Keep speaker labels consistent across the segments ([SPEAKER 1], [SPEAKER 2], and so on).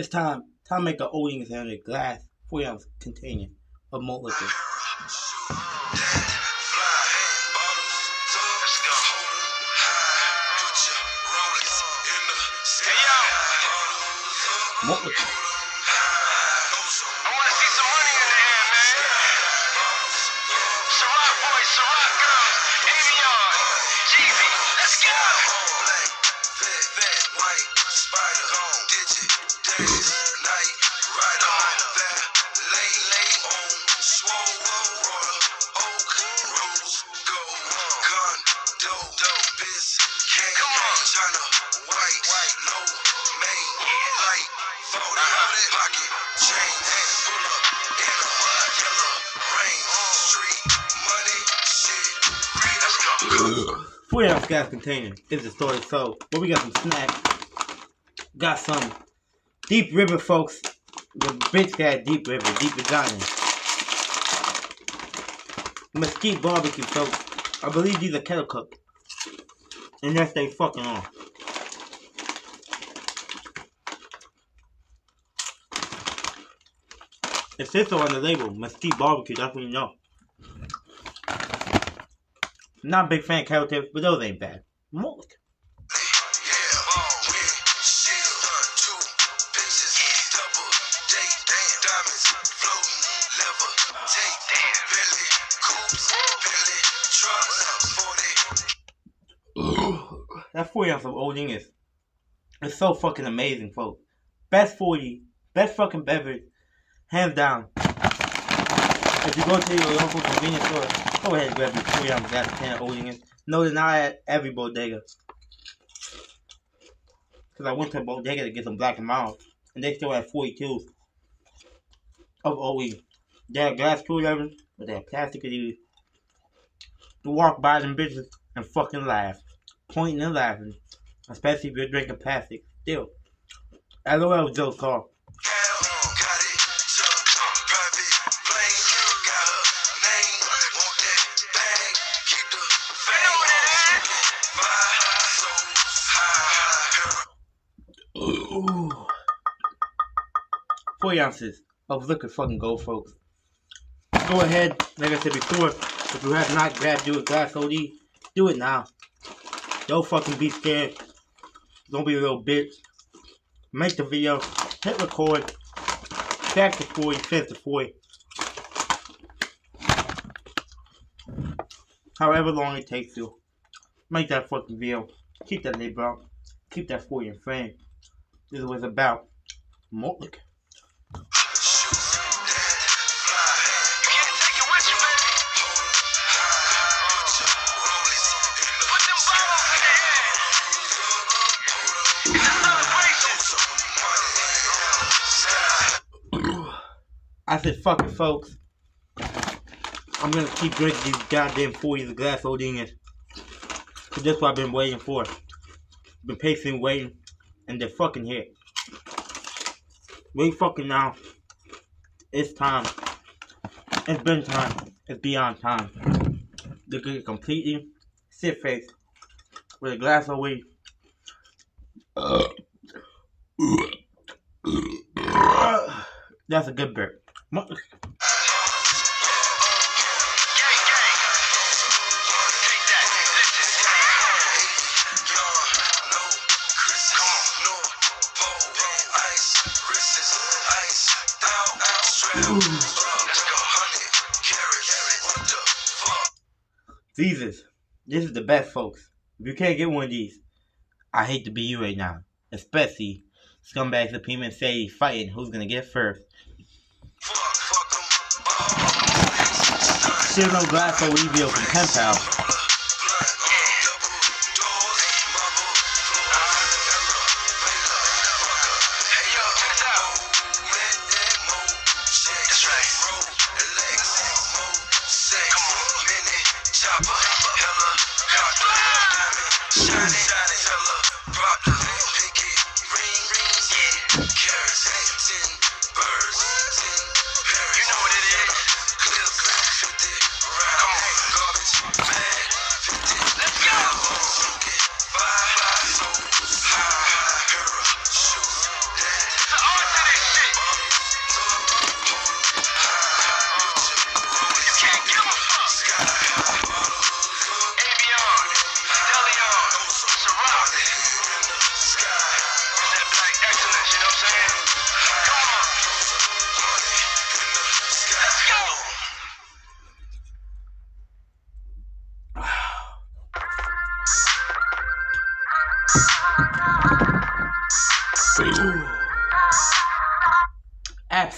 [SPEAKER 1] It's time. Time to make an olding in a glass 40 ounce container of malt liquor. 40 ounce gas container is the story. So, but we got some snacks. Got some Deep River, folks. The bitch got Deep River, Deep Vagina. Mesquite barbecue, folks. I believe these are kettle cooked. And that's they fucking on. It says so on the label, Mesquite barbecue, that's what you know. Not a big fan of kettle tips, but those ain't bad.
[SPEAKER 2] 40.
[SPEAKER 1] That 40 ounce of Old English is so fucking amazing, folks. Best 40, best fucking beverage, hands down. If you go to your local convenience store, go ahead and grab your 40 ounce gas can of English. No, they're not at every bodega. Because I went to a bodega to get some black and mild, and they still had 42s of OE. They had glass 211, but they had plastic. You walk by them bitches and fucking laugh pointing and laughing, especially if you're drinking plastic. Still, LOL Joe's 40 ounces of liquor fucking gold, folks. Go ahead, like I said before, if you have not grabbed you a glass OD, do it now. Don't fucking be scared. Don't be a little bitch. Make the video, hit record, back to 40, finish to 40. However long it takes you. Make that fucking video. Keep that label out. Keep that 40 in frame. This was about. Malt said, fuck it, folks. I'm gonna keep drinking these goddamn 40s of glass English. Cause that's what I've been waiting for. Been patiently waiting, and they're fucking here. Wait fucking now. It's time. It's been time. It's beyond time. To get completely sit face with a glass of weed. Uh. That's a good burp. Jesus, this is the best, folks. If you can't get one of these, I hate to be you right now. Especially Scumbag Supreme and say fighting who's gonna get first. No glass reveal from Pen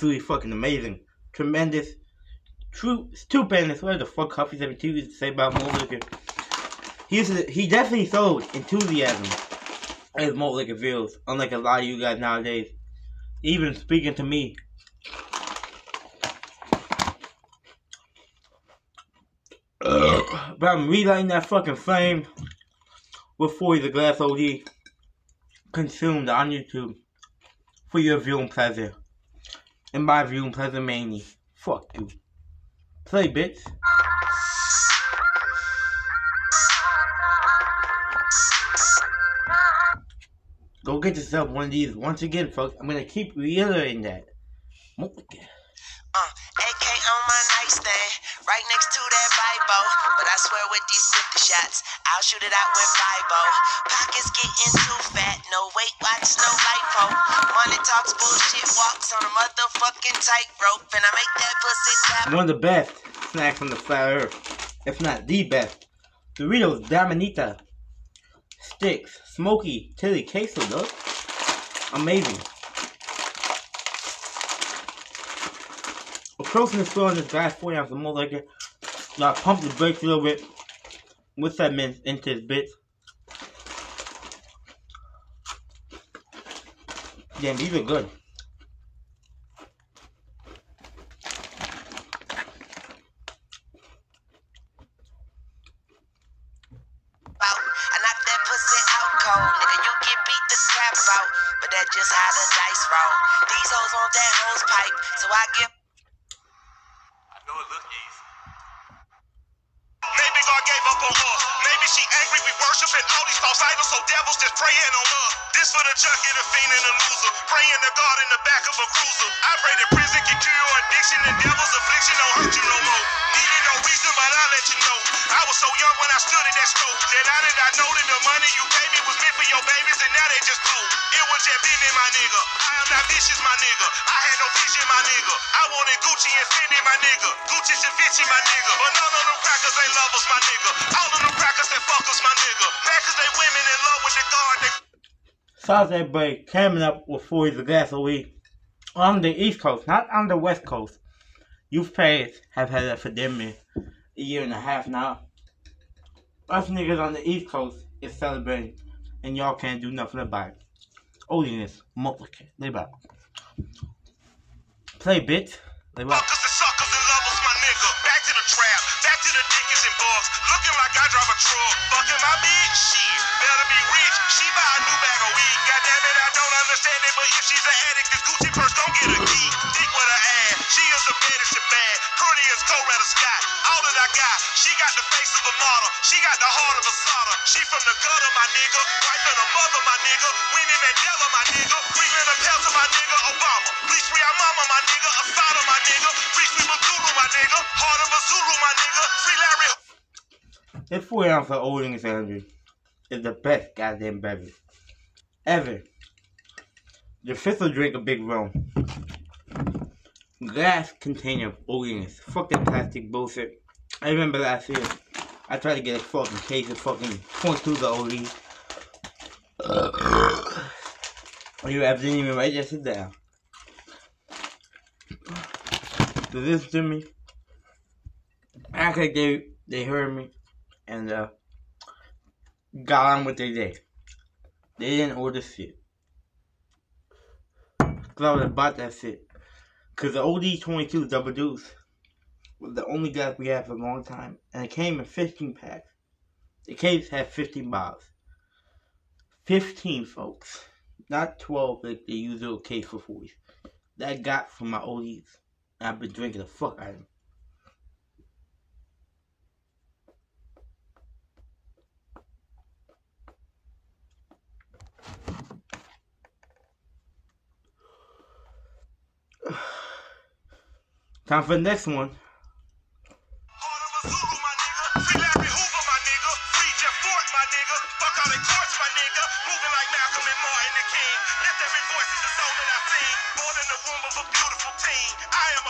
[SPEAKER 2] Absolutely fucking amazing. Tremendous. True, stupendous. What the fuck Huffy 72 used to say about Malt Liquor? He, he definitely showed enthusiasm as Malt Liquor feels, unlike a lot of you guys nowadays. Even speaking to me. but I'm relighting that fucking flame with 40 the glass OD consumed on YouTube for your viewing pleasure. And my viewing pleasure mainly. Fuck you. Play bitch. Go get yourself one of these. Once again, folks, I'm gonna keep reiterating that.
[SPEAKER 3] I'll shoot it out with Bible. Pockets getting too fat, no weight watch, no lipo. Money talks, bullshit walks on a motherfucking tightrope. And I make that pussy tap.
[SPEAKER 2] One of the best snacks on the flat earth, if not the best. Doritos Dinamita sticks, smoky chili queso, though. Amazing. Approaching the store in this glass 40 ounce of more like it. I pump the brakes a little bit with that mint into his bits. Damn, these are good.
[SPEAKER 3] just how the dice roll. These hoes want that hose pipe, so I
[SPEAKER 4] know it look easy. God gave up on her. Maybe she angry. We worshiping all these false idols, so devils just praying on her. This for the junkie, the fiend, and the loser. Praying to God in the back of a cruiser. I pray that prison can cure your addiction and devil's affliction don't hurt you no more. But I'll let you know. I was so young when I stood at that stove. That I did not know that the money you gave me was meant for your babies, and now they just cold. It was just business, my nigga. I am not vicious, my nigga. I had no vision, my nigga. I wanted Gucci and Fendi, my nigga. Gucci and Vinci, my nigga. But none of them crackers ain't lovers, my nigga. All of them crackers they fuckers, my nigga. 'cause they women in love with the guard. They
[SPEAKER 2] South everybody coming up with 40 the gasoline on the East Coast, not on the West Coast. Youth parents have had for them a year and a half now. Us niggas on the East Coast is celebrating, and y'all can't do nothing about it. Holiness, multiplicate, they back. Play bitch, they back.
[SPEAKER 4] Fuckers and suckers and lovers, my nigga. Back to the trap, back to the dickens and bugs. Looking like I drive a truck. Fucking my bitch, shit. Better be rich. She buy a new bag of weed. Goddamn it, I don't understand it, but if she's an addict, this Gucci purse don't get a key. Think with her ass. She is the baddest and bad. Pretty as Scott. I got. She got the face of a model. She got the heart of a solder. She from the gutter, my nigga. Wife and a mother, my nigga. Winnie Mandela, my nigga. Freeland Pelter, my nigga. Obama. Bleach me our mama, my nigga. Assata, my nigga. Preach me Mazulu, my nigga. Heart of a Zulu, my nigga. Free Larry.
[SPEAKER 2] This 40 ounce of Old English Energy is the best goddamn beverage ever. The fifth will drink a big rum. Glass container of Old English. Fuck that plastic bullshit. I remember last year, I tried to get a fucking case of fucking point through the OD. Oh you ever didn't even write that down. They listen to me. Act like they they heard me and uh got on with their day. They didn't order shit. Cause I would have bought that shit. Cause the OD twenty two double deuce was the only gas we had for a long time. And it came in fifteen packs. The case had fifteen bottles. Fifteen folks. Not twelve like the usual case for forties. That I got from my. And I've been drinking the fuck out of them. Time for the next one.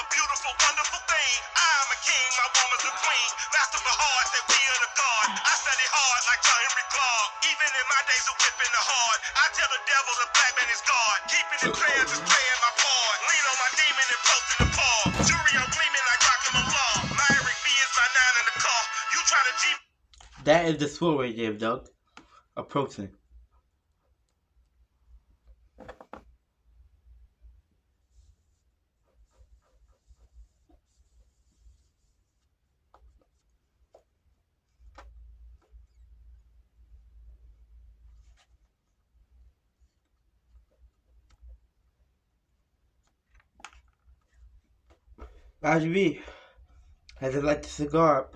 [SPEAKER 4] A
[SPEAKER 5] beautiful, wonderful thing. I am a king, my woman's a queen. Master for heart, that we are the God. I study hard like John Henrik Clarke. Even in my days of whipping the I tell the devil the black man is God. Keeping the prayers is my part. Lean on my demon and posting the paw. Jury, I'm gleaming like my Eric B is my nine in the car. You try to G
[SPEAKER 6] That is the swirl right there, Doug. Approaching. Roger B has a light the cigar up,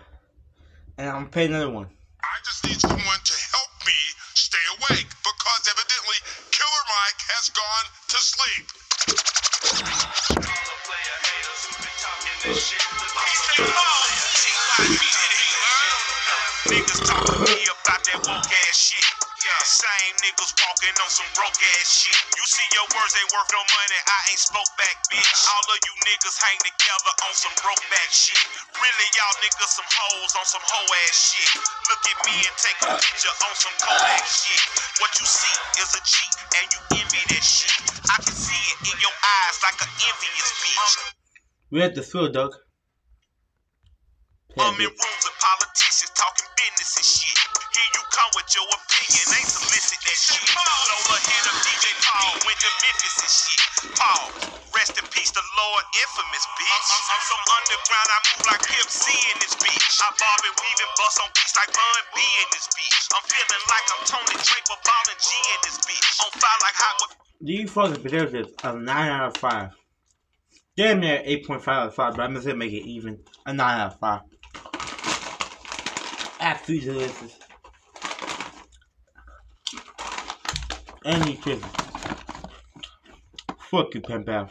[SPEAKER 6] and I'm paying another one.
[SPEAKER 5] I just need someone to help me stay awake because evidently Killer Mike has gone to sleep. Your words ain't worth no money, I ain't spoke back, bitch. All of you niggas hang together on some broke back shit. Really, y'all niggas some hoes on some hoe ass shit. Look at me and take a picture on some Kodak shit. What you see is a cheat, and you envy that shit. I can see it in your eyes like an envious bitch.
[SPEAKER 6] We had the swirl, Doug.
[SPEAKER 5] I'm in rooms with politicians talking business and shit. Here you come with your opinion, ain't solicit that shit. Lola hit up DJ Paul, went to Memphis and shit. Paul, rest in peace, the Lord infamous bitch. I'm, I'm so underground, I move like Pimp C in this bitch. I bob and weave and bust on beats like Bun B in this bitch. I'm feeling like I'm Tony Draper, ballin' G in this bitch. On fire like hot.
[SPEAKER 6] These fucking potatoes a 9 out of 5. Damn near 8.5 out of 5, but I'm gonna make it even. A 9 out of 5. Absolutely delicious. And nutritious. Fuck you, pen pal.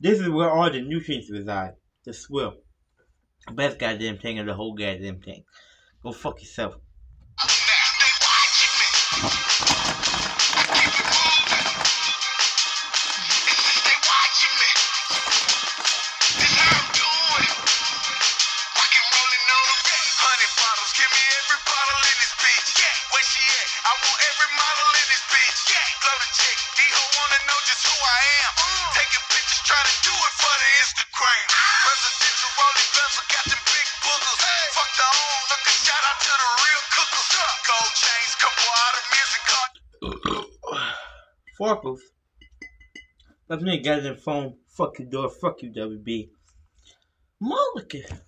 [SPEAKER 6] This is where all the nutrients reside. The swill. Best goddamn thing of the whole goddamn thing. Go fuck yourself.
[SPEAKER 5] Trying to do it for the Instagram.
[SPEAKER 6] Left me in the phone. Fuck your door. Fuck you, WB. Mulligan.